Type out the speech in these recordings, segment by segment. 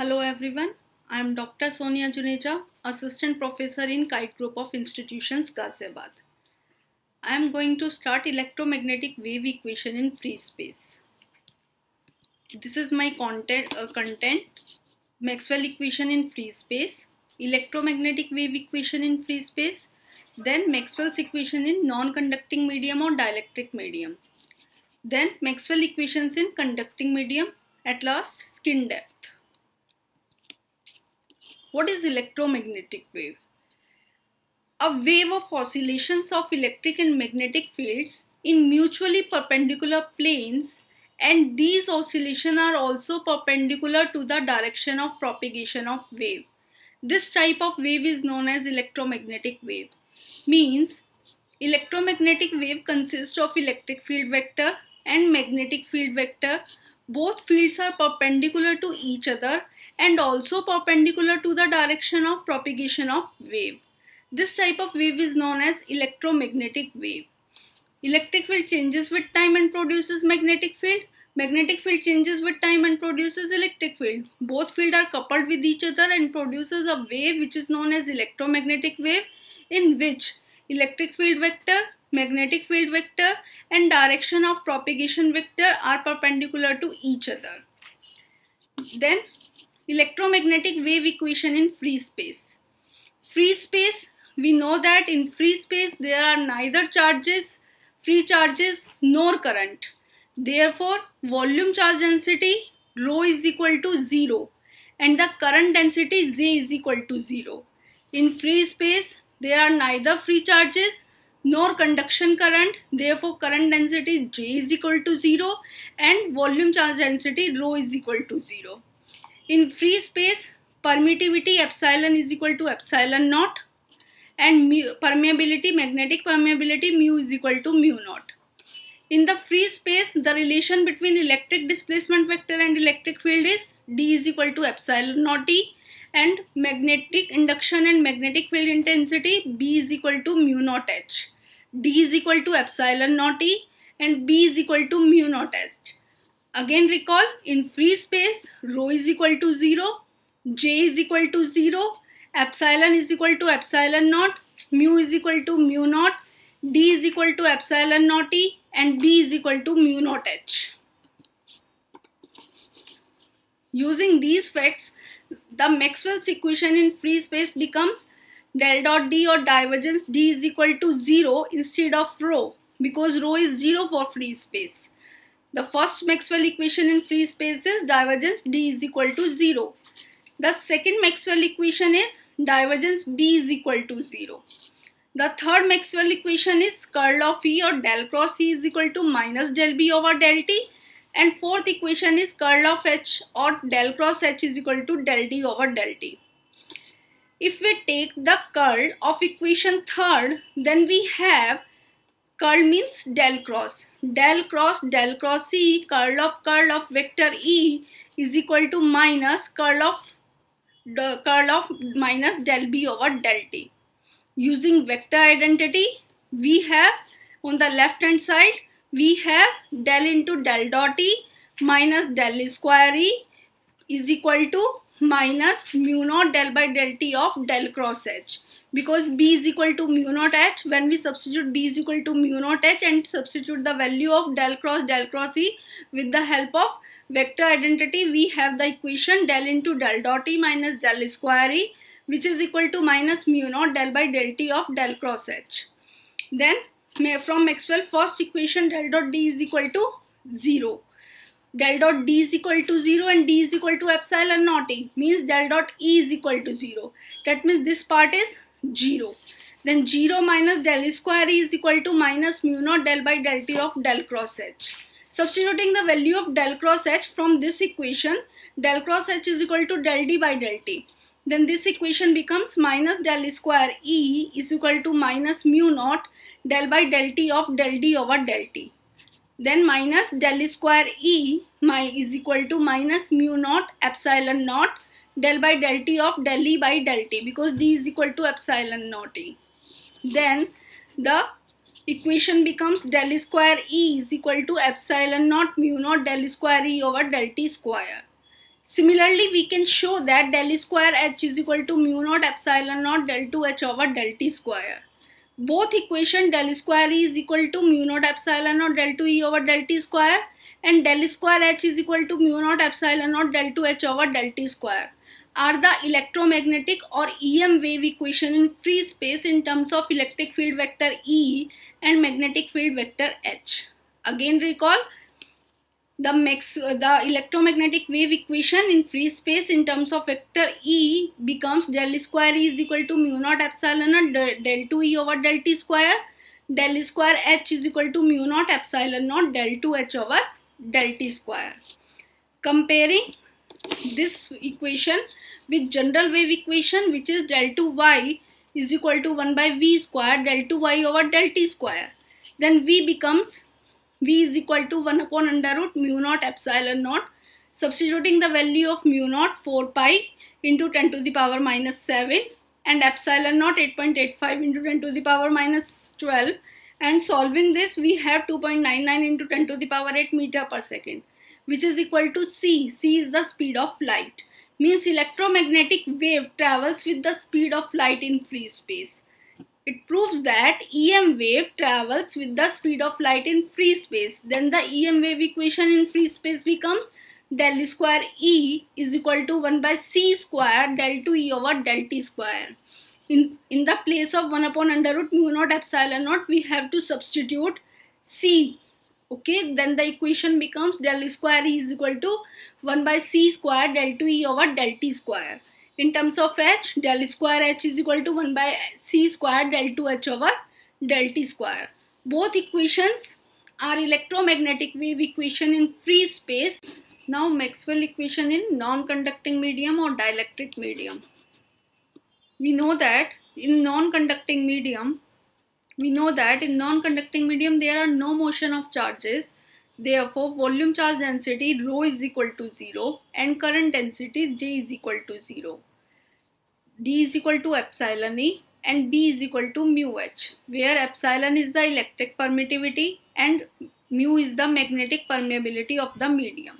Hello everyone, I am Dr. Sonia Juneja, Assistant Professor in KIET Group of Institutions, Ghaziabad. I am going to start electromagnetic wave equation in free space. This is my content, uh, content Maxwell equation in free space, electromagnetic wave equation in free space, then Maxwell's equation in non-conducting medium or dielectric medium. Then Maxwell equations in conducting medium, at last skin depth. What is electromagnetic wave? A wave of oscillations of electric and magnetic fields in mutually perpendicular planes and these oscillations are also perpendicular to the direction of propagation of wave. This type of wave is known as electromagnetic wave. Means electromagnetic wave consists of electric field vector and magnetic field vector. Both fields are perpendicular to each other and also perpendicular to the direction of propagation of wave. This type of wave is known as electromagnetic wave. Electric field changes with time and produces magnetic field. Magnetic field changes with time and produces electric field. Both fields are coupled with each other and produces a wave which is known as electromagnetic wave in which electric field vector, magnetic field vector and direction of propagation vector are perpendicular to each other. Then electromagnetic wave equation in free space. Free space, we know that in free space there are neither charges, free charges nor current. Therefore, volume charge density rho is equal to 0 and the current density J is equal to 0. In free space, there are neither free charges nor conduction current. Therefore, current density J is equal to 0 and volume charge density rho is equal to 0. In free space, permittivity epsilon is equal to epsilon naught and mu, permeability, magnetic permeability mu is equal to mu naught. In the free space, the relation between electric displacement vector and electric field is D is equal to epsilon naught E and magnetic induction and magnetic field intensity B is equal to mu naught H. D is equal to epsilon naught E and B is equal to mu naught H. Again recall in free space rho is equal to 0, J is equal to 0, epsilon is equal to epsilon naught, mu is equal to mu naught, D is equal to epsilon naught E and B is equal to mu naught H. Using these facts, the Maxwell's equation in free space becomes del dot D or divergence D is equal to 0 instead of rho because rho is 0 for free space. The first Maxwell equation in free space is divergence D is equal to 0. The second Maxwell equation is divergence B is equal to 0. The third Maxwell equation is curl of E or del cross E is equal to minus del B over del T. And fourth equation is curl of H or del cross H is equal to del D over del T. If we take the curl of equation third, then we have curl means del cross. Del cross del cross E curl of curl of vector E is equal to minus curl of curl of minus del B over del T. Using vector identity, we have on the left hand side, we have del into del dot E minus del square E is equal to minus mu naught del by del T of del cross H. Because b is equal to mu naught h when we substitute b is equal to mu naught h and substitute the value of del cross del cross e with the help of vector identity we have the equation del into del dot e minus del square e which is equal to minus mu naught del by del t of del cross h. Then from maxwell first equation del dot d is equal to 0 del dot d is equal to 0 and d is equal to epsilon naught e means del dot e is equal to 0 that means this part is 0. Then 0 minus del square e is equal to minus mu naught del by del t of del cross h. Substituting the value of del cross h from this equation, del cross h is equal to del d by del t. Then this equation becomes minus del square e is equal to minus mu naught del by del t of del d over del t. Then minus del square e is equal to minus mu naught epsilon naught del by del t of del e by del t because d is equal to epsilon naught e. Then the equation becomes del square e is equal to epsilon naught mu naught del square e over del t square. Similarly, we can show that del square H is equal to mu naught epsilon naught del 2 H over del T square. Both equation del square E is equal to mu naught epsilon naught del 2 E over del T square and del square H is equal to mu naught epsilon naught del 2 H over del T square are the electromagnetic or EM wave equation in free space in terms of electric field vector E and magnetic field vector H. Again recall the, max, the electromagnetic wave equation in free space in terms of vector E becomes del square E is equal to mu naught epsilon naught del 2 E over del T square del square H is equal to mu naught epsilon naught del 2 H over del T square. Comparing this equation with general wave equation which is del 2 y is equal to 1 by v square del 2 y over del t square. Then v becomes v is equal to 1 upon under root mu naught epsilon naught substituting the value of mu naught 4 pi into 10 to the power minus 7 and epsilon naught 8.85 into 10 to the power minus 12 and solving this we have 2.99 into 10 to the power 8 meter per second which is equal to c. c is the speed of light means electromagnetic wave travels with the speed of light in free space. It proves that EM wave travels with the speed of light in free space. Then the EM wave equation in free space becomes del square E is equal to 1 by C square del 2 E over del T square. In, in the place of 1 upon under root mu naught epsilon naught we have to substitute C. Okay then the equation becomes del square e is equal to 1 by c square del 2 e over del t square. In terms of h del square h is equal to 1 by c square del 2 h over del t square. Both equations are electromagnetic wave equation in free space. Now maxwell equation in non-conducting medium or dielectric medium we know that in non-conducting medium we know that in non-conducting medium there are no motion of charges. Therefore, volume charge density rho is equal to 0 and current density J is equal to 0. D is equal to epsilon E and B is equal to mu H where epsilon is the electric permittivity and mu is the magnetic permeability of the medium.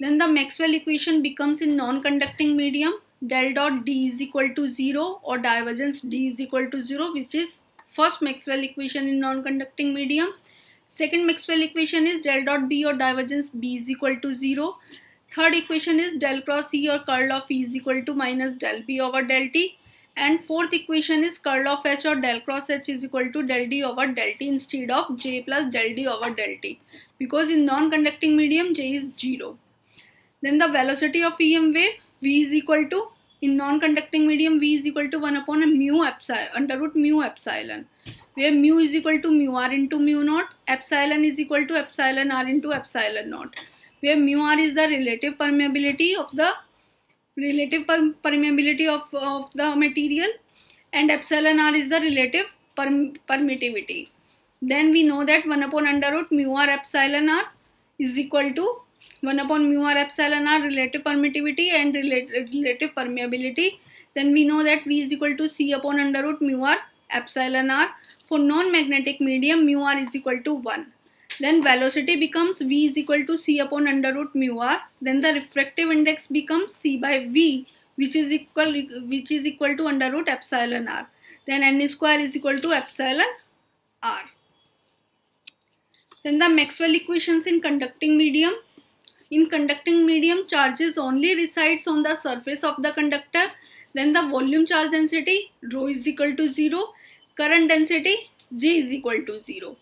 Then the Maxwell equation becomes in non-conducting medium del dot D is equal to 0 or divergence D is equal to 0 which is First Maxwell equation in non-conducting medium. Second Maxwell equation is del dot B or divergence B is equal to 0. Third equation is del cross E or curl of E is equal to minus del B over del T. And fourth equation is curl of H or del cross H is equal to del D over del T instead of J plus del D over del T. Because in non-conducting medium J is 0. Then the velocity of EM wave V is equal to in non-conducting medium v is equal to 1 upon a mu epsilon under root mu epsilon where mu is equal to mu r into mu naught epsilon is equal to epsilon r into epsilon naught where mu r is the relative permeability of the relative per permeability of, of the material and epsilon r is the relative perm permittivity. Then we know that 1 upon under root mu r epsilon r is equal to 1 upon mu r epsilon r relative permittivity and relative relative permeability. Then we know that v is equal to c upon under root mu r epsilon r. For non-magnetic medium mu r is equal to 1 then velocity becomes v is equal to c upon under root mu r. Then the refractive index becomes c by v which is equal which is equal to under root epsilon r. Then n square is equal to epsilon r. Then the maxwell equations in conducting medium in conducting medium, charges only resides on the surface of the conductor. Then the volume charge density rho is equal to 0. Current density J is equal to 0.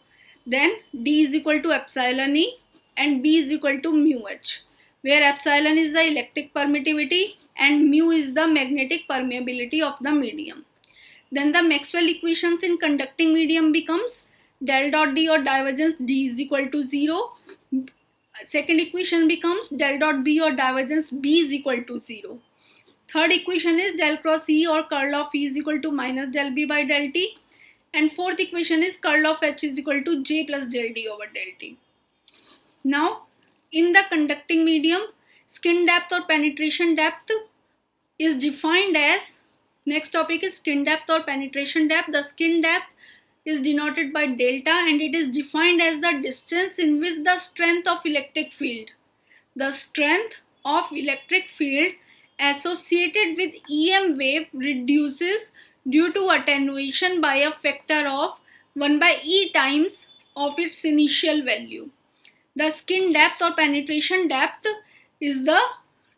Then D is equal to epsilon E and B is equal to mu H where epsilon is the electric permittivity and mu is the magnetic permeability of the medium. Then the Maxwell equations in conducting medium becomes del dot D or divergence D is equal to 0 second equation becomes del dot B or divergence B is equal to 0. Third equation is del cross E or curl of E is equal to minus del B by del T. And fourth equation is curl of H is equal to J plus del D over del T. Now, in the conducting medium, skin depth or penetration depth is defined as, next topic is skin depth or penetration depth. The skin depth is denoted by delta and it is defined as the distance in which the strength of electric field the strength of electric field associated with EM wave reduces due to attenuation by a factor of 1 by E times of its initial value. The skin depth or penetration depth is the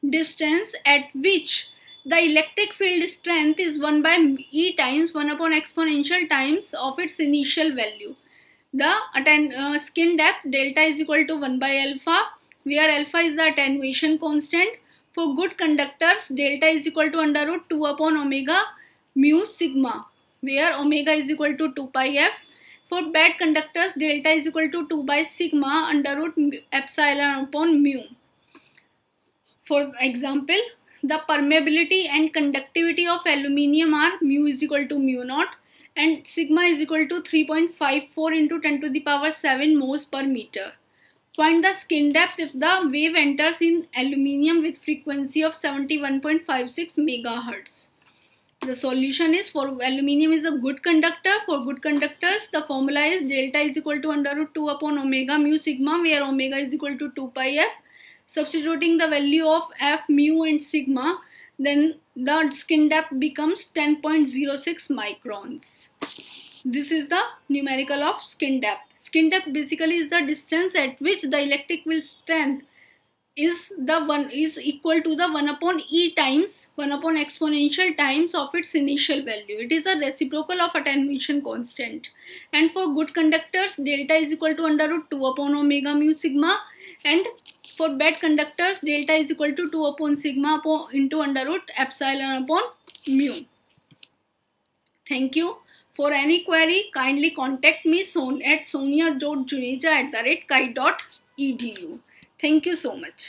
distance at which the electric field strength is 1 by E times 1 upon exponential times of its initial value. The uh, skin depth delta is equal to 1 by alpha where alpha is the attenuation constant. For good conductors delta is equal to under root 2 upon omega mu sigma where omega is equal to 2 pi f. For bad conductors delta is equal to 2 by sigma under root epsilon upon mu. For example, the permeability and conductivity of aluminium are mu is equal to mu naught and sigma is equal to 3.54 into 10 to the power 7 moles per meter. Find the skin depth if the wave enters in aluminium with frequency of 71.56 megahertz. The solution is for aluminium is a good conductor. For good conductors, the formula is delta is equal to under root 2 upon omega mu sigma where omega is equal to 2 pi f substituting the value of f mu and sigma then the skin depth becomes 10.06 microns. This is the numerical of skin depth. Skin depth basically is the distance at which the electric field strength is the one is equal to the 1 upon e times 1 upon exponential times of its initial value. It is a reciprocal of attenuation constant. And for good conductors delta is equal to under root 2 upon omega mu sigma and for bad conductors delta is equal to two upon sigma upon two under root epsilon upon mu thank you for any query kindly contact me soon at Sonia dot Juneja at the rate kai dot E D U thank you so much